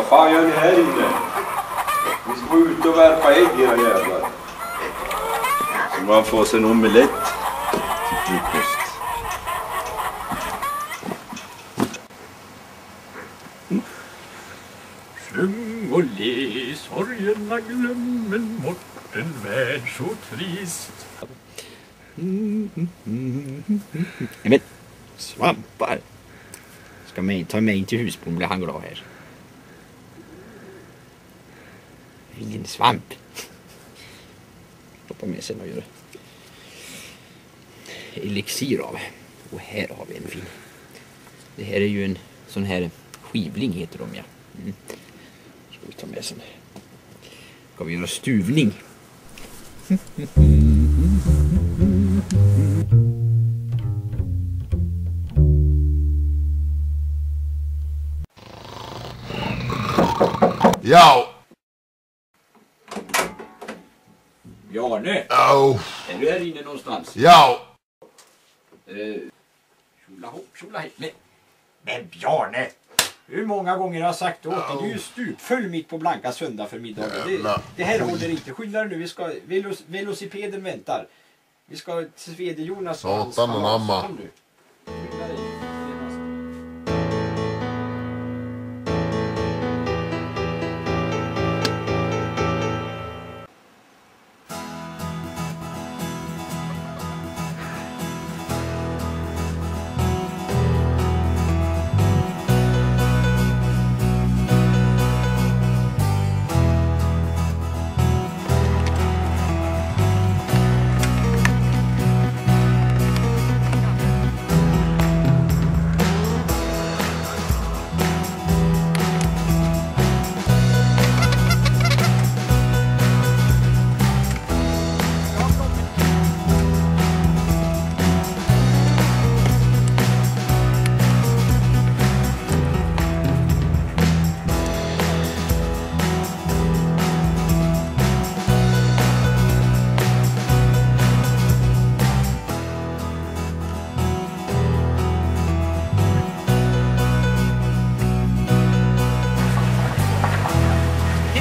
Vad fan gör ni här inne? Ni ska gå ut och värpa ägg era jävlar. Så man får sig en omelett till frukost. Sjung och le, sorgerna glömmen bort en värld så trist. Nej men, svampar. Ska mig, ta mig in till husbond blir han glad här. Ingen svamp. Plocka med sig och göra elixir av. Och här har vi en fin. Det här är ju en sån här skivling heter de ja. Mm. Ska vi ta med sen. Ska vi göra stuvning. Ja! Bjarne, Oh. är du här inne någonstans? Ja! Eh, Tjolahopp. Men, Men Bjarne! Hur många gånger har jag sagt åt dig? Du är ju stupfull mitt på blanka söndag förmiddagen. Det, det här håller inte. Skynda dig nu. Vi ska, velos, velocipeden väntar. Vi ska till Svede-Jonas och hans Satan anamma. nu. Skynda dig.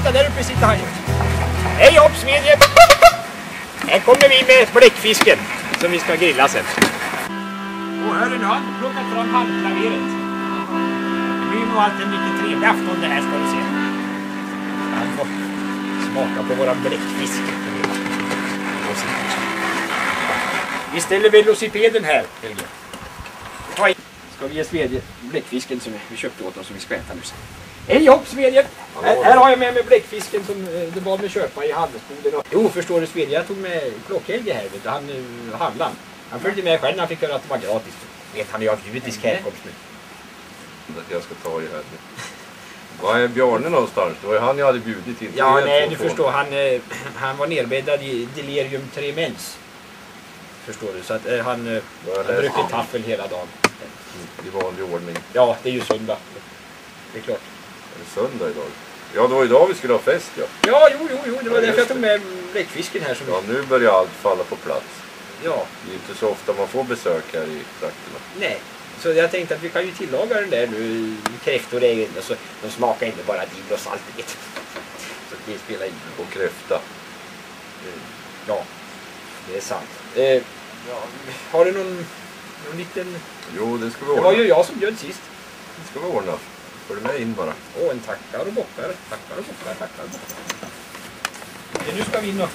Titta där uppe sitter han ju. Hej hopp smedje! Här kommer vi med bläckfisken som vi ska grilla sen. Och hörru nu har han plockat fram handklaveret. Det blir nog alltid en mycket trevlig afton det här ska du se. Han får smaka på våran bläckfisk. Vi ställer velocipeden här Helge. Ska vi ge Svedje bläckfisken som vi köpte åt oss som vi ska äta nu sen. Hej hopp Svedje! Här, här har jag med mig bläckfisken som eh, du bad mig köpa i handelsboden. Jo förstår du Svedje, jag tog med Klockhelge här vet du, han uh, handlaren. Han följde med själv när han fick höra att det var gratis. Vet han är ju av judisk härkomst nu. Jag ska ta i här. Var är Bjarne någonstans? Det var ju han jag hade bjudit in. Ja nej du förstår, han, eh, han var nerbäddad i delirium tremens. Förstår du, så att eh, han, eh, han druckit taffel hela dagen. I vanlig ordning. Ja, det är ju söndag. Det är klart. Är söndag idag? Ja, det var idag vi skulle ha fest ja. Ja, jo, jo, jo, det var Ja, därför jag tog med bläckfisken här. Som Ja, nu börjar allt falla på plats. ja, Det är inte så ofta man får besök här i trakterna. nej. Så jag tänkte att vi kan ju tillaga den där nu, kräftor är och så de smakar inte bara dill och salt, vet. Så det spelar in. Och kräfta. Ja, det är sant. Eh, ja, har du någon, någon liten... Jo, det ska vi Det var ordna. ju jag som bjöd sist. Det ska vi ordna. Följ med in bara. Åh, en tackar och bockar, tackar och bockar, tackar och bockar. Ja, nu ska vi in och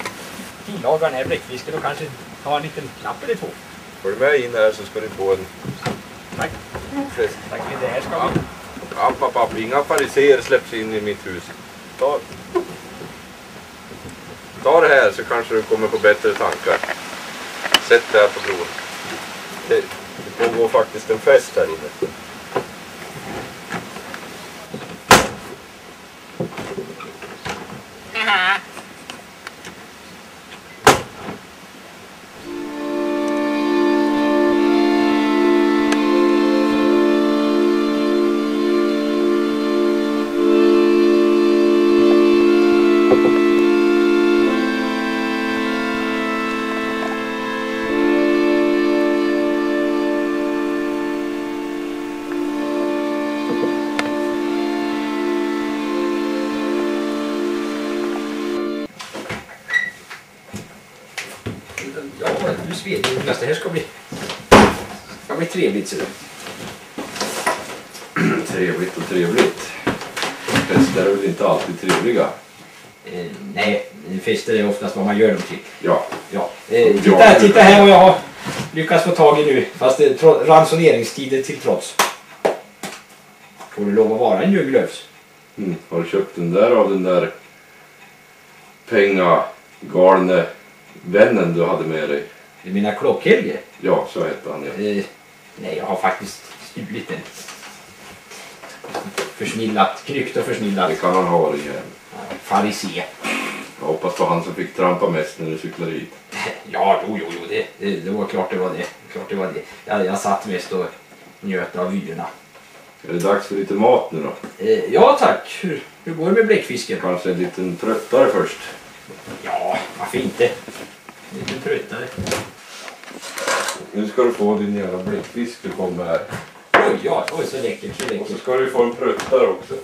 tillaga den här bläckfisken och kanske ta en liten knapp eller två. Följ med in här så ska ni få en Tack. fest. Tack, det här ska vi... App, app, app. Inga fariseer släpps in i mitt hus. Ta, ta det här så kanske du kommer på bättre tankar. Sätt det här på bron. Det, det pågår faktiskt en fest här inne. Svedjonas, det här ska bli, ska bli trevligt du. Trevligt och trevligt. Fester är väl inte alltid trevliga? Eh, nej, fester är oftast vad man gör dem till. Ja. Ja. Eh, titta, titta här vad jag har lyckats få tag i nu. Fast det är ransoneringstider till trots. Får det lov att vara en Ljunglöfs? Mm. Har du köpt den där av den där pengagalne vännen du hade med dig? Det mina klockhelge. Ja, så hette han ja. Eh, nej, jag har faktiskt stulit den. Försnillat, knyckt och Det försnillat. kan han ha den jäveln. Farisé. Jag hoppas det var han som fick trampa mest när du cyklade hit. Ja, jo, jo, jo det, det, det var klart det var det. Klart det var det. Jag, jag satt mest och njöt av vyerna. Är det dags för lite mat nu då? Eh, ja, tack. Hur, hur går det med bläckfisken? Kanske en liten tröttare först. Ja, varför inte? Lite tröttare. Nu ska du få din jävla bläckfisk du kommer här. Oj, ja, oj, så läckert, så Och så läckert. ska du få en pruttare också.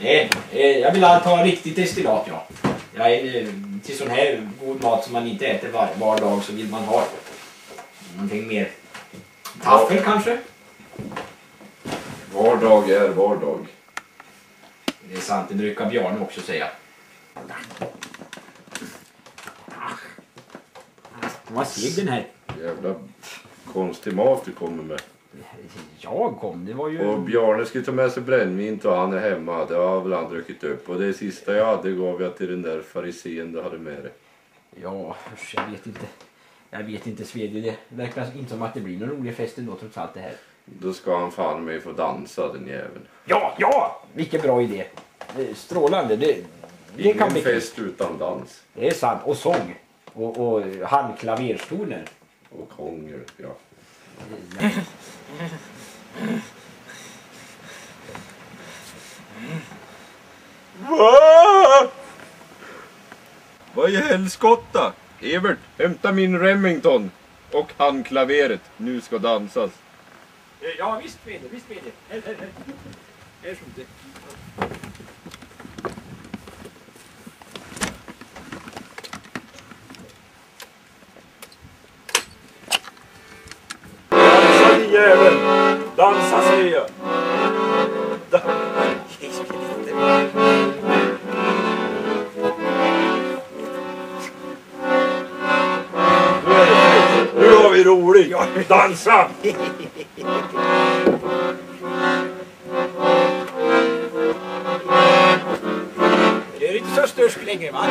Nej, eh, jag vill ha riktigt destillat, ja. Jag är, eh, till sån här god mat som man inte äter var, var dag så vill man ha någonting mer. Taffel kanske? Vardag är vardag. Det är sant, det brukar Bjarne också säga. Vad seg den här. Jävla konstig mat du kommer med. Jag kom, det var ju... Och Bjarne skulle ta med sig brännvin och han är hemma. Det har väl han druckit upp. Och det sista jag hade gav jag till den där farisén du hade med dig. Ja, usch, jag vet inte. Jag vet inte Svedje, det verkar inte som att det blir någon rolig fest ändå trots allt det här. Då ska han fan mig få dansa den jäveln. Ja, ja! Vilken bra idé. Strålande. Det, det kan Ingen bli kul. fest utan dans. Det är sant. Och sång. Och, och handklaverstoner. Och hångel, ja. Va? Vad i helskotta? Evert, hämta min Remington och handklaveret. Nu ska dansas. Ja, visst Peder, visst Peder. Här, här, här. Här som det. Dansa din jävel! Dansa säger jag! Det. Nu har vi roligt! Dansa! ခဲ့ပါ